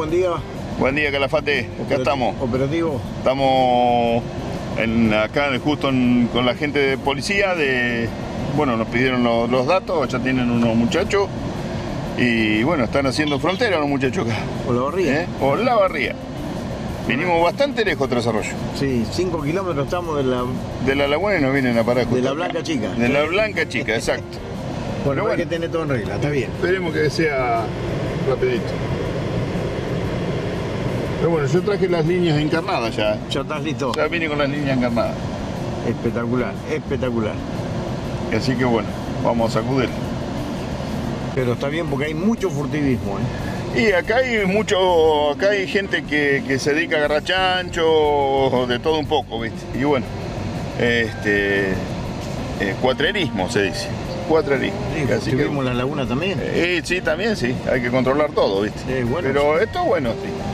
buen día. Buen día, Calafate. Acá estamos. Operativo. Estamos en, acá justo con la gente de policía. De, bueno, nos pidieron los, datos, ya tienen unos muchachos. Y bueno, están haciendo frontera los muchachos acá. ¿Por la barría? ¿Eh? Por la barría. Vinimos bastante lejos tras Arroyo. Sí, 5 kilómetros estamos de la... De la laguna y nos vienen a parar. De la Blanca Chica. De la Blanca Chica, exacto. bueno, hay que tener todo en regla, está bien. Esperemos que sea rapidito. Pero bueno, yo traje las líneas encarnadas ya. ¿Ya estás listo? Ya vine con las líneas encarnadas. Espectacular, espectacular. Así que bueno, vamos a sacudir. Pero está bien porque hay mucho furtivismo, ¿eh? Y acá hay mucho, acá hay gente que, se dedica a agarrar chancho, de todo un poco, ¿viste? Y bueno, este, eh, cuatrerismo se dice, cuatrerismo. Sí, vimos la laguna también. Eh, sí, también sí, hay que controlar todo, ¿viste? Pero esto es bueno, sí.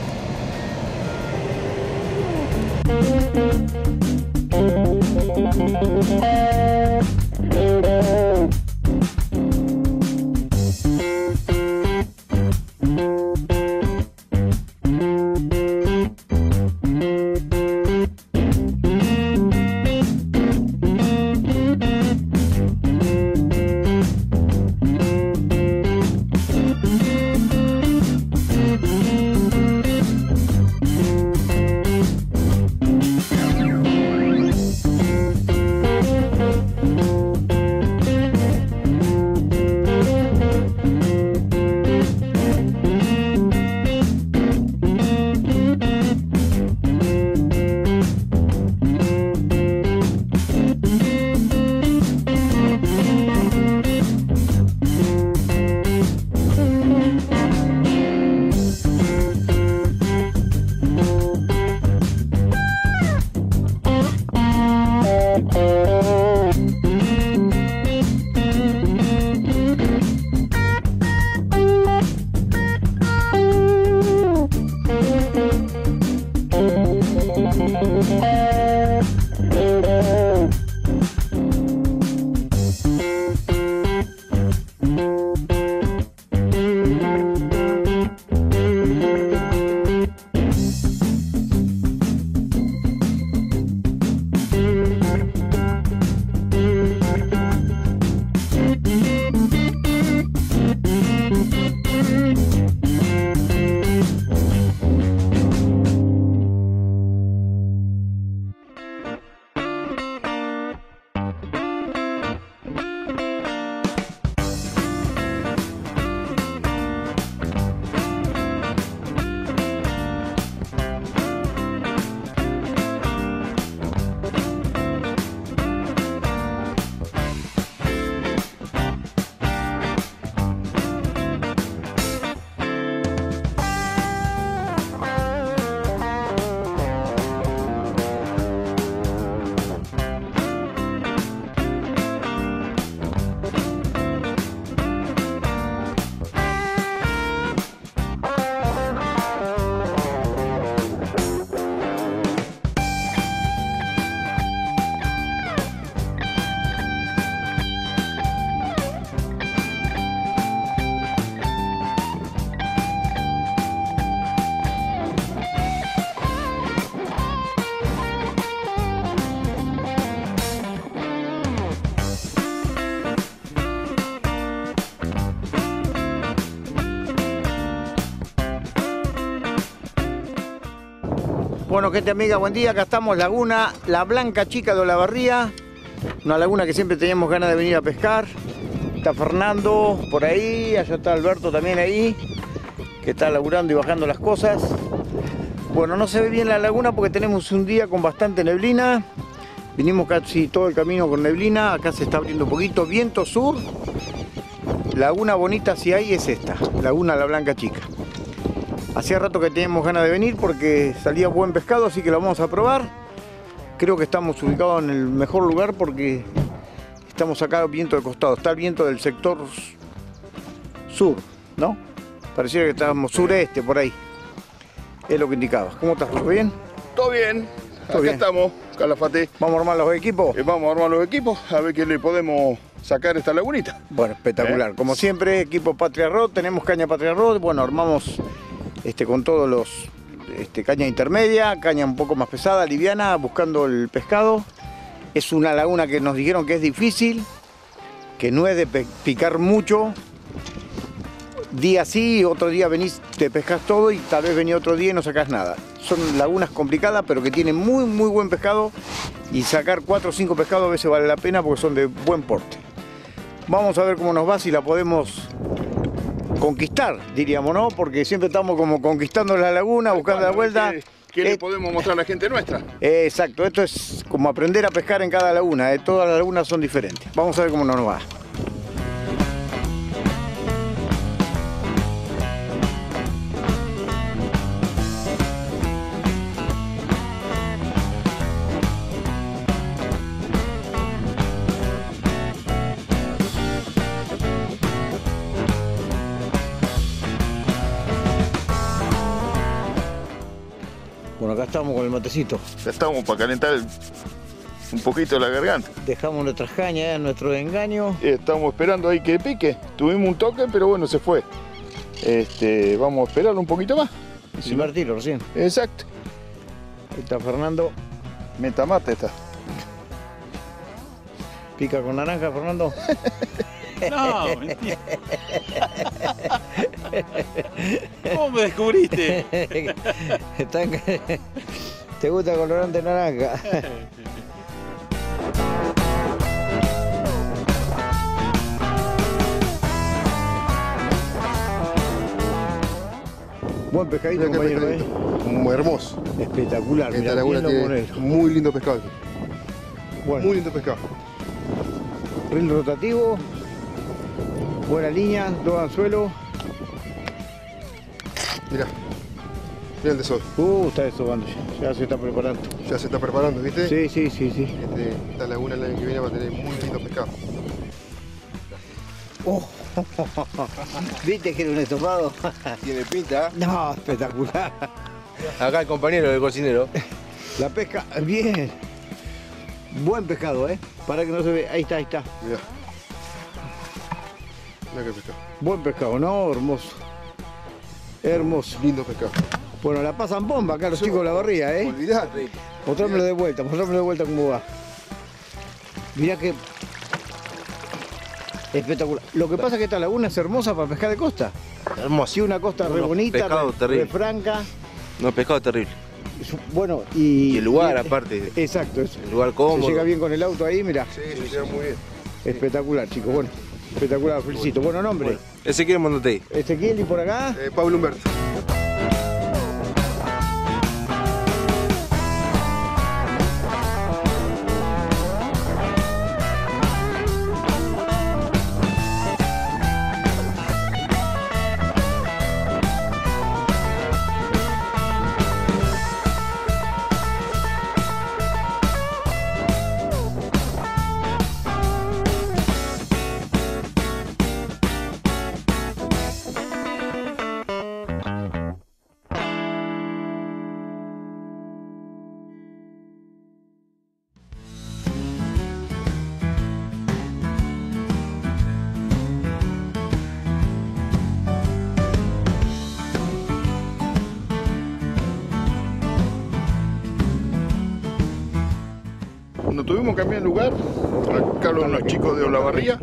Thank you. Bueno, gente amiga, buen día. Acá estamos, Laguna La Blanca Chica de Olavarría. Una laguna que siempre teníamos ganas de venir a pescar. Está Fernando por ahí, allá está Alberto también ahí, que está laburando y bajando las cosas. Bueno, no se ve bien la laguna porque tenemos un día con bastante neblina. Vinimos casi todo el camino con neblina, acá se está abriendo un poquito, viento sur. Laguna bonita si hay es esta, Laguna La Blanca Chica. Hacía rato que teníamos ganas de venir porque salía buen pescado, así que lo vamos a probar. Creo que estamos ubicados en el mejor lugar porque estamos acá viento de costado. Está el viento del sector sur, ¿no? Pareciera que estábamos sureste por ahí. Es lo que indicaba. ¿Cómo estás? ¿Todo bien? Todo bien. Aquí estamos, Calafate. ¿Vamos a armar los equipos? Eh, vamos a armar los equipos a ver qué le podemos sacar esta lagunita. Bueno, espectacular. ¿Eh? Como siempre, equipo Patria Rod, tenemos caña Patria Rod. Bueno, armamos este, con todos los este, caña intermedia, caña un poco más pesada, liviana, buscando el pescado. Es una laguna que nos dijeron que es difícil, que no es de picar mucho. Día sí, otro día venís, te pescas todo y tal vez venís otro día y no sacás nada. Son lagunas complicadas, pero que tienen muy, muy buen pescado y sacar cuatro o cinco pescados a veces vale la pena porque son de buen porte. Vamos a ver cómo nos va, si la podemos conquistar, diríamos, ¿no? Porque siempre estamos como conquistando la laguna, buscando la vuelta. ¿Qué, le Eh, podemos mostrar a la gente nuestra? exacto, esto es como aprender a pescar en cada laguna, eh, todas las lagunas son diferentes. Vamos a ver cómo nos va. Estamos con el matecito. Ya estamos para calentar un poquito la garganta. Dejamos nuestras cañas, eh, nuestro engaño. Estamos esperando ahí que pique. Tuvimos un toque, pero bueno, se fue. Este, vamos a esperar un poquito más. Si Primer tiro recién. Exacto. Ahí está Fernando. Metamate está. Pica con naranja, Fernando. No, mentira. ¿Cómo me descubriste? ¿Te gusta el colorante naranja? Buen pescadito, compañero, ¿eh? pescadito. Muy hermoso. Espectacular, Esta mirá, laguna tiene muy lindo pescado. Bueno, Muy lindo pescado. reel rotativo, buena línea, dos anzuelos. Mirá. Mirá el de sol. Uh, está desobando ya, ya se está preparando. Ya se está preparando, ¿viste? Sí, sí, sí, sí. Este, esta laguna el año que viene va a tener muy lindo pescado. Oh. ¿Viste que era un estofado? Tiene pinta. No, espectacular. Acá el compañero del cocinero. La pesca, bien. Buen pescado, ¿eh? Para que no se ve. Ahí está, ahí está. Mirá. Mirá qué pescado. Buen pescado, ¿no? Hermoso. Hermoso. Lindo pescado. Bueno, la pasan bomba acá los chicos de la barría, ¿eh? Olvidate. Mostrámelo de vuelta, mostrámelo de vuelta cómo va. Mirá que... Espectacular. Lo que pasa es que esta laguna es hermosa para pescar de costa. Hermoso. Sí, una costa re Unos bonita, re, re franca. No, pescado terrible. Bueno, y... Y el lugar, y- aparte. Exacto, eso. El lugar Se cómodo. llega bien con el auto ahí, mira. Sí, se queda muy bien. Espectacular, chicos. Bueno, espectacular, felicito. Bueno, nombre. Ezequiel Mondotei. Ezequiel y por acá. Eh, Pablo Humberto. Cambiar de lugar. Acá los, los chicos de Olavarría,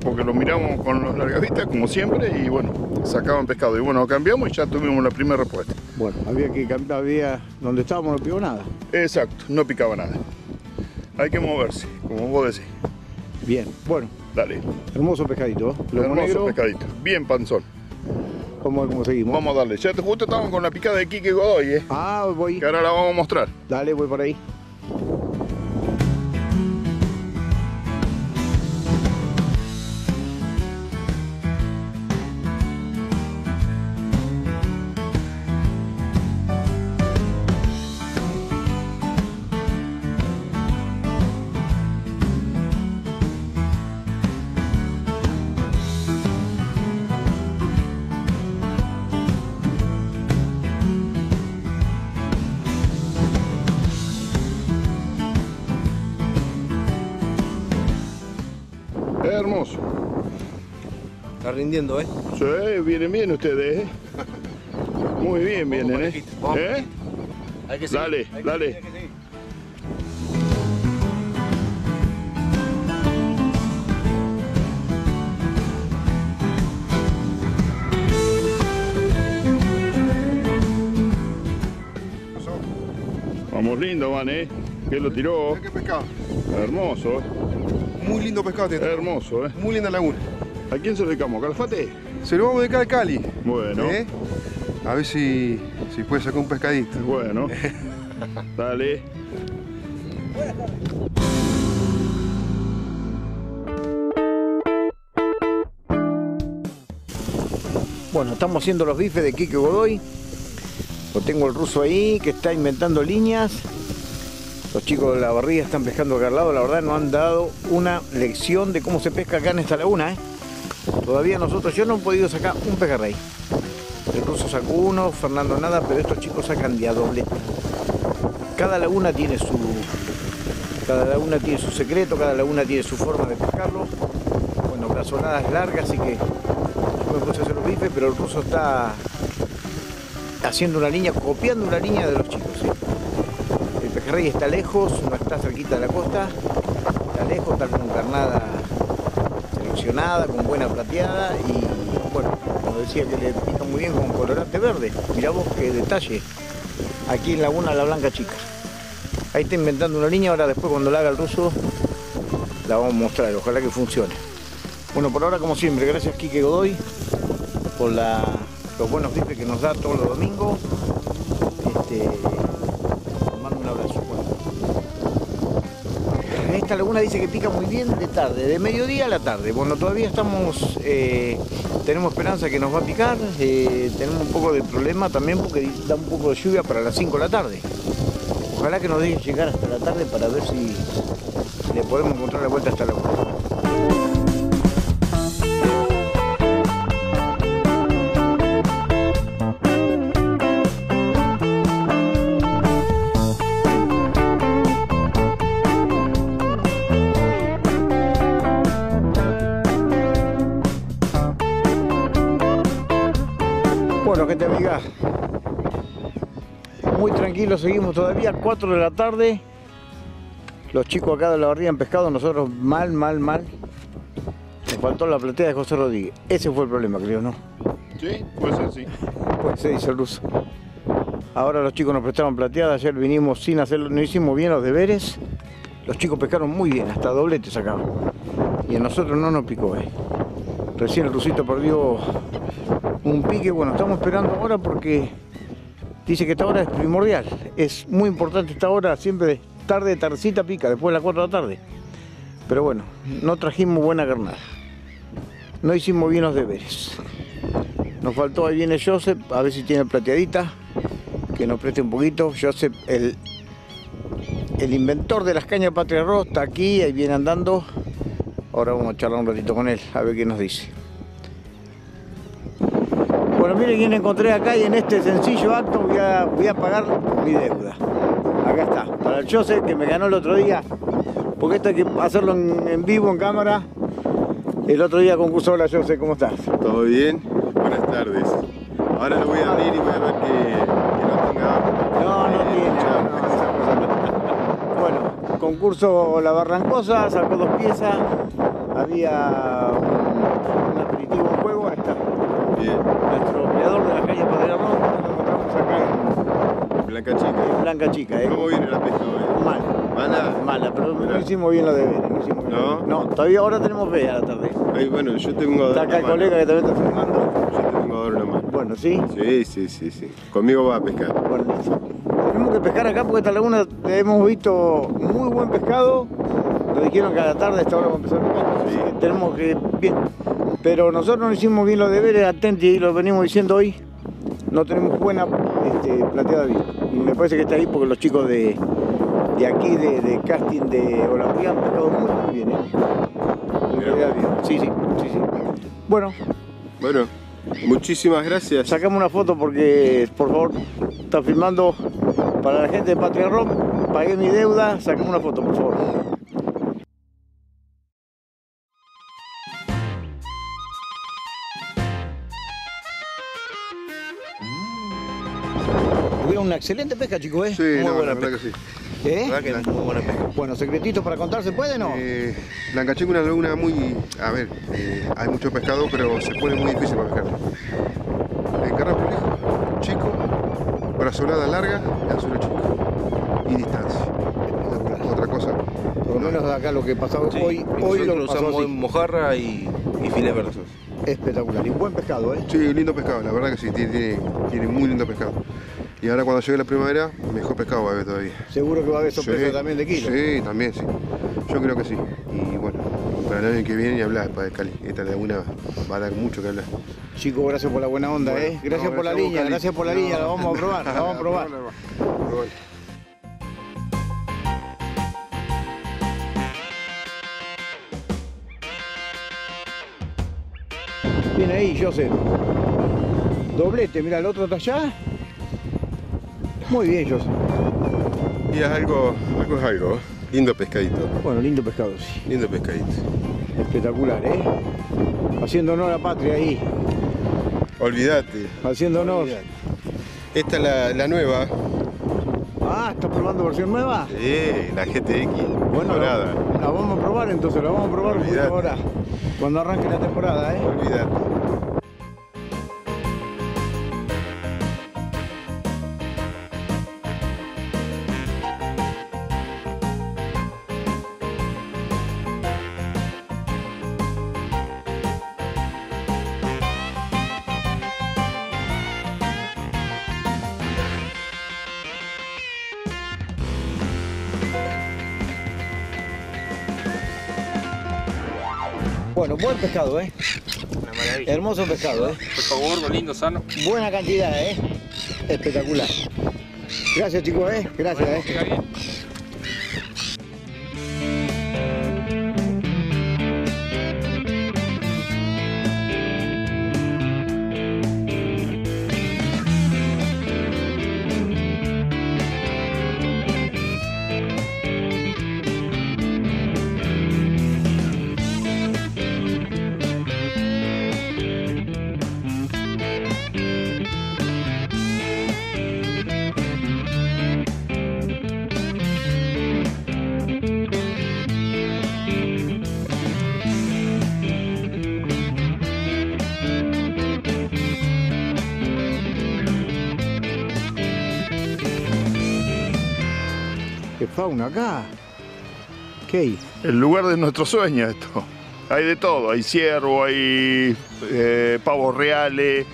porque los miramos con los largavistas, como siempre, y bueno, sacaban pescado. Y bueno, cambiamos y ya tuvimos la primera respuesta. Bueno, había que cambiar, había. Donde estábamos no pegó nada. Exacto, no picaba nada. Hay que moverse, como vos decís. Bien, bueno, Dale, hermoso pescadito. ¿eh? Hermoso negro. pescadito. Bien panzón. Vamos a ver cómo seguimos. Vamos a darle. Ya te- justo estamos con la picada de Quique Godoy, eh, Ah, voy. que ahora la vamos a mostrar. Dale, voy por ahí. Está rindiendo, ¿eh? Sí, vienen bien ustedes, eh. Muy bien Vamos vienen, ¿eh? ¿Eh? Hay que seguir, Dale, hay que dale. seguir, hay que seguir. Vamos lindo, van, ¿eh? ¿Qué lo tiró? Qué pescado. Hermoso, ¿eh? Muy lindo pescado hermoso, ¿eh? Muy linda laguna. ¿A quién se lo dedicamos? ¿Calfate? Se lo vamos a dedicar al Cali. Bueno, ¿eh? A ver si, si puede sacar un pescadito. bueno. Dale. Bueno, estamos haciendo los bifes de Quique Godoy. Lo tengo el ruso ahí que está inventando líneas. Los chicos de la barriga están pescando acá al lado. La verdad nos han dado una lección de cómo se pesca acá en esta laguna. ¿eh? Todavía nosotros, yo no he podido sacar un pejerrey. El ruso sacó uno, Fernando nada, pero estos chicos sacan de a doblete. Cada laguna tiene su. Cada laguna tiene su secreto, cada laguna tiene su forma de pescarlo. Bueno, brazolada es larga, así que yo me puse hacer los bifes, pero el ruso está haciendo una línea, copiando una línea de los chicos. El pejerrey está lejos, no está cerquita de la costa, está lejos, está con carnada con buena plateada y bueno, como decía que le pica muy bien con colorante verde. Mirá vos qué detalle. Aquí en Laguna La Blanca Chica. Ahí está inventando una línea, ahora después cuando la haga el ruso la vamos a mostrar, ojalá que funcione. Bueno, por ahora como siempre, gracias Quique Godoy por los buenos bifes que nos da todos los domingos. Este, esta laguna dice que pica muy bien de tarde, de mediodía a la tarde. Bueno, todavía estamos, eh, tenemos esperanza que nos va a picar. eh, tenemos un poco de problema también porque da un poco de lluvia para las 5 de la tarde. Ojalá que nos deje llegar hasta la tarde para ver si le podemos encontrar la vuelta hasta la laguna. Bueno, gente amiga, muy tranquilo, seguimos todavía, 4 de la tarde. Los chicos acá de la barriga han pescado, nosotros mal, mal, mal. Nos faltó la platea de José Rodríguez. Ese fue el problema, creo, ¿no? Sí, puede ser, sí. Pues se dice el ruso. Ahora los chicos nos prestaron plateada, ayer vinimos sin hacerlo, no hicimos bien los deberes. Los chicos pescaron muy bien, hasta doblete sacaban. Y a nosotros no nos picó, eh. Recién el rusito perdió un pique, bueno, estamos esperando ahora porque dice que esta hora es primordial. Es muy importante esta hora, siempre tarde, tardecita pica, después de las 4 de la tarde. Pero bueno, no trajimos buena carnada. No hicimos bien los deberes. Nos faltó, ahí viene Joseph, a ver si tiene plateadita, que nos preste un poquito. Joseph, el, el inventor de las cañas Patria Arroz, está aquí, ahí viene andando. Ahora vamos a charlar un ratito con él, a ver qué nos dice. Miren quién encontré acá y en este sencillo acto voy a, voy a pagar mi deuda. Acá está, para el Joseph que me ganó el otro día, porque esto hay que hacerlo en, en vivo, en cámara. El otro día concurso, hola Joseph, ¿cómo estás? ¿Todo bien? Buenas tardes. Ahora lo voy a abrir y voy a ver que, que no tenga. No, no Eh, tiene. no, no. Bueno, concurso La Barrancosa, sacó dos piezas. Había un, un aperitivo en juego. Bien, Nuestro creador de la calle Padre Arroz, lo encontramos acá Blanca en, Chica. en Blanca Chica. ¿eh? ¿Cómo viene la pesca hoy? Mal. ¿Mala? Mala, pero no hicimos bien los deberes. No, hicimos bien ¿No? no, todavía ahora tenemos fe a la tarde. Ay, bueno, yo te vengo a Está acá el mano. colega que también está filmando. Yo te vengo a dar una mano. Bueno, sí. Sí, sí, sí, sí. Conmigo va a pescar. Bueno, listo. Tenemos que pescar acá porque esta laguna hemos visto muy buen pescado. Nos dijeron que a la tarde a esta hora vamos a empezar a pescar. Sí. Así que tenemos que. Bien. Pero nosotros no hicimos bien los deberes, atentos y lo venimos diciendo hoy. No tenemos buena este, plateada. Y me parece que está ahí porque los chicos de, de aquí, de, de casting de Olavarría, han pescado muy, muy bien. ¿eh? Bien. Sí, sí, sí, sí. Bueno, Bueno, muchísimas gracias. Sacamos una foto porque, por favor, está filmando para la gente de Patria Rock. Pagué mi deuda, sacamos una foto, por favor. Una excelente pesca, chicos, ¿eh? Sí, Muy no, buena la que sí. ¿Eh? La verdad que muy buena pesca. Bueno, secretitos para contar, ¿se puede o no? Eh, es una laguna muy... A ver, eh, hay mucho pescado, pero se pone muy difícil para pescar. Encarna prolijo, chico, brazolada larga y anzuelo chico. Y distancia. Otra cosa. Por lo menos acá lo que pasó Sí, hoy, hoy lo usamos así. en mojarra y, y filet verdes. Espectacular. Y un buen pescado, ¿eh? Sí, lindo pescado, la verdad que sí, tiene, tiene, tiene muy lindo pescado. Y ahora cuando llegue la primavera, mejor pescado va a haber todavía. Seguro que va a haber sorpresa Sí, también de kilo. Sí, también, sí. Yo creo que sí. Y bueno, para el año que viene ni hablar para el Cali. Esta laguna va a dar mucho que hablar. Chicos, gracias por la buena onda, Bueno, ¿eh? Gracias no, por la línea, Cali. gracias por la No, línea, la vamos a probar, la vamos a probar. Viene ahí, Joseph. Doblete, mira, el otro está allá. Muy bien, Joseph. Y es algo, algo es algo. Lindo pescadito, Bueno, lindo pescado, sí. lindo pescadito. Espectacular, ¿eh? Haciendo honor a la patria ahí. Olvídate. Haciendo honor. Esta es la, la nueva. Ah, ¿estás probando versión nueva? Sí, la GTX. Bueno, la, la vamos a probar entonces, la vamos a probar ahora. Cuando arranque la temporada, ¿eh? Olvídate. Bueno, buen pescado, ¿eh? Una maravilla. Hermoso pescado, ¿eh? Por favor, lindo, sano. Buena cantidad, ¿eh? Espectacular. Gracias, chicos, ¿eh? Gracias, ¿eh? Fauna acá? ¿Qué hay? El lugar de nuestro sueño esto. Hay de todo, hay ciervo, hay eh, pavos reales,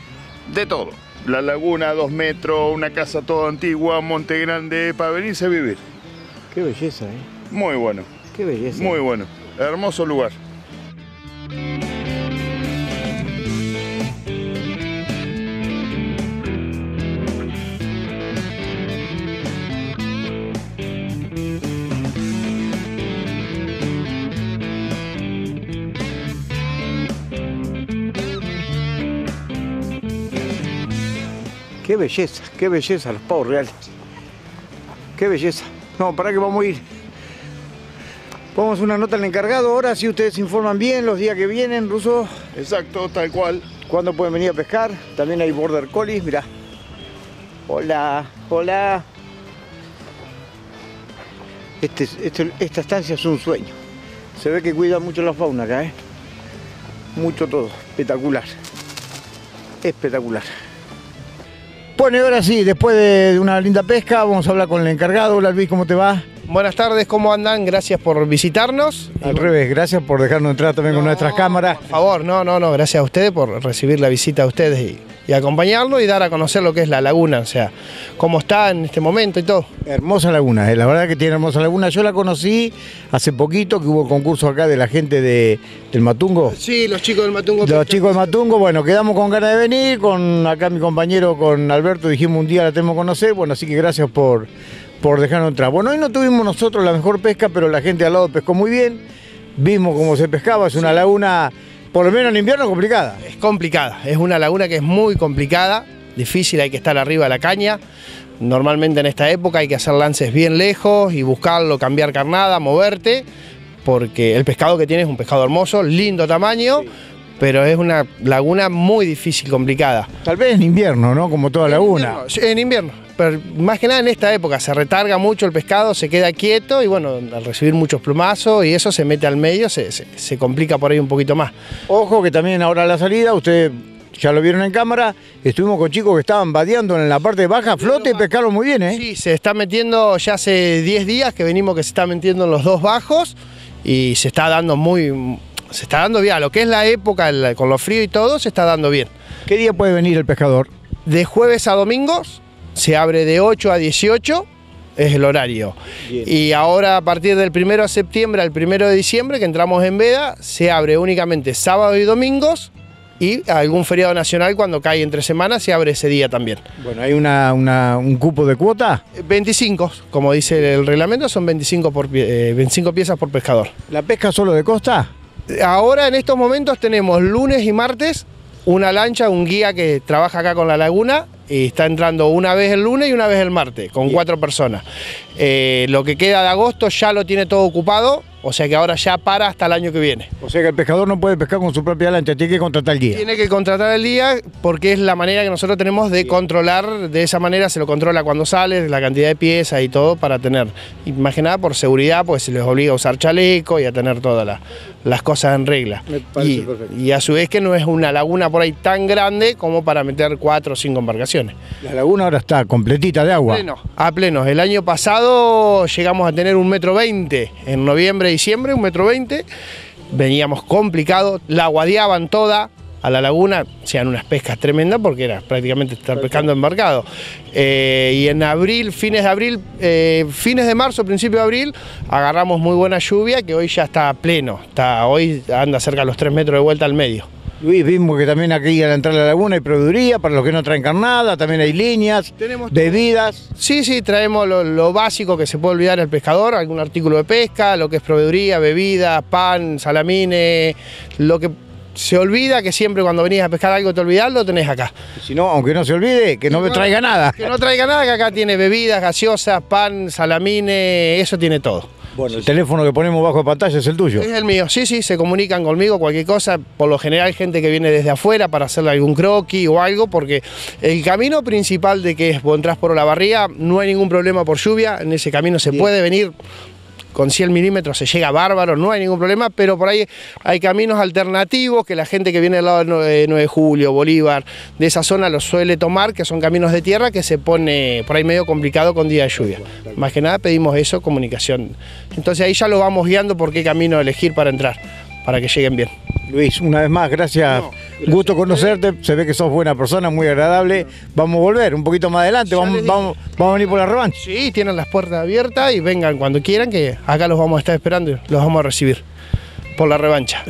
de todo. La laguna, dos metros, una casa toda antigua, Monte Grande, para venirse a vivir. Qué belleza, ¿eh? Muy bueno, Qué belleza. muy bueno. Hermoso lugar. Qué belleza, qué belleza los pavos reales. Qué belleza. No, para que vamos a ir. Vamos una nota al encargado ahora, si ustedes se informan bien los días que vienen, Ruso, Exacto, tal cual. cuándo pueden venir a pescar. También hay border collies, mirá. Hola, hola. Este, este- esta estancia es un sueño. Se ve que cuida mucho la fauna acá, ¿eh? Mucho todo. Espectacular. Espectacular. Bueno, y ahora sí, después de una linda pesca, vamos a hablar con el encargado. Hola Luis, ¿cómo te va? Buenas tardes, ¿cómo andan? Gracias por visitarnos. Al revés, gracias por dejarnos entrar también con nuestras cámaras. Por favor, no, no, no, gracias a ustedes por recibir la visita de ustedes y, y acompañarlo y dar a conocer lo que es la laguna, o sea, cómo está en este momento y todo. Hermosa laguna, eh, la verdad que tiene hermosa laguna. Yo la conocí hace poquito, que hubo concurso acá de la gente de, del Matungo. Sí, los chicos del Matungo. Los chicos de Matungo, bueno, quedamos con ganas de venir, con acá mi compañero, con Alberto, dijimos un día la tenemos que conocer, bueno, así que gracias por, por dejarnos entrar. Bueno, hoy no tuvimos nosotros la mejor pesca, pero la gente al lado pescó muy bien, vimos cómo se pescaba, es una laguna, por lo menos en invierno, complicada. Es complicada, es una laguna que es muy complicada, difícil, hay que estar arriba de la caña. Normalmente en esta época hay que hacer lances bien lejos y buscarlo, cambiar carnada, moverte, porque el pescado que tiene es un pescado hermoso, lindo tamaño, pero es una laguna muy difícil, complicada. Tal vez en invierno, ¿no? Como toda laguna. En invierno, en invierno. Pero más que nada en esta época se retarga mucho el pescado, se queda quieto y bueno, al recibir muchos plumazos y eso se mete al medio, se, se- se complica por ahí un poquito más. Ojo que también ahora la salida, ustedes ya lo vieron en cámara, estuvimos con chicos que estaban vadeando en la parte baja, flote y pescaron muy bien, ¿eh? Sí, se está metiendo ya hace 10 días que venimos que se está metiendo en los dos bajos y se está dando muy, se está dando bien, a lo que es la época el- con lo frío y todo, se está dando bien. ¿Qué día puede venir el pescador? De jueves a domingos se abre de 8 a 18, es el horario. Y ahora a partir del 1 de septiembre al 1 de diciembre, que entramos en veda, se abre únicamente sábados y domingos y algún feriado nacional cuando cae entre semanas se abre ese día también. Bueno, hay una, una- un cupo de cuota. 25, como dice el reglamento, son 25, por, pie- eh, 25 piezas por pescador. ¿La pesca solo de costa? Ahora en estos momentos tenemos lunes y martes una lancha, un guía que trabaja acá con la laguna y está entrando una vez el lunes y una vez el martes, con cuatro personas. Eh, lo que queda de agosto ya lo tiene todo ocupado, o sea que ahora ya para hasta el año que viene. O sea que el pescador no puede pescar con su propia lancha, tiene que contratar el guía. Tiene que contratar el día porque es la manera que nosotros tenemos de controlar, de esa manera se lo controla cuando sale, la cantidad de piezas y todo para tener, y más que nada por seguridad, pues se les obliga a usar chaleco y a tener todas las, las cosas en regla. Me parece Y, perfecto. y a su vez que no es una laguna por ahí tan grande como para meter cuatro o cinco embarcaciones. La laguna ahora está completita de agua. Pleno, a pleno. El año pasado llegamos a tener un metro veinte en noviembre, diciembre, un metro veinte. Veníamos complicados, la guadeaban toda a la laguna, hacían unas pescas tremendas porque era prácticamente estar pescando embarcado. Eh, y en abril, fines de abril, eh, fines de marzo, principio de abril, agarramos muy buena lluvia que hoy ya está pleno. Está, hoy anda cerca de los tres metros de vuelta al medio. Luis, vimos que también aquí al entrar a la laguna hay proveeduría para los que no traen carnada, también hay líneas, Tenemos bebidas. Sí, sí, traemos lo, lo básico que se puede olvidar el pescador, algún artículo de pesca, lo que es proveeduría, bebida, pan, salamines, lo que se olvida que siempre cuando venís a pescar algo te olvidás, lo tenés acá. Si no, aunque no se olvide, que no me traiga nada. Que no traiga nada, que acá tiene bebidas, gaseosas, pan, salamines, eso tiene todo. Bueno, el teléfono que ponemos bajo de pantalla es el tuyo. Es el mío, sí, sí, se comunican conmigo, cualquier cosa. Por lo general, gente que viene desde afuera para hacerle algún croquis o algo, porque el camino principal de que es vos entrás por la barría, no hay ningún problema por lluvia. En ese camino se puede venir con 100 milímetros, se llega bárbaro, no hay ningún problema, pero por ahí hay caminos alternativos que la gente que viene del lado de 9 9 de julio, Bolívar, de esa zona los suele tomar, que son caminos de tierra que se pone por ahí medio complicado con día de lluvia. Más que nada pedimos eso, comunicación. Entonces ahí ya lo vamos guiando por qué camino elegir para entrar, para que lleguen bien. Luis, una vez más, gracias. Gusto conocerte. Se ve que sos buena persona, muy agradable. Vamos a volver un poquito más adelante. Vamos, vamos, vamos a venir por la revancha. Sí, tienen las puertas abiertas y vengan cuando quieran, que acá los vamos a estar esperando y los vamos a recibir por la revancha.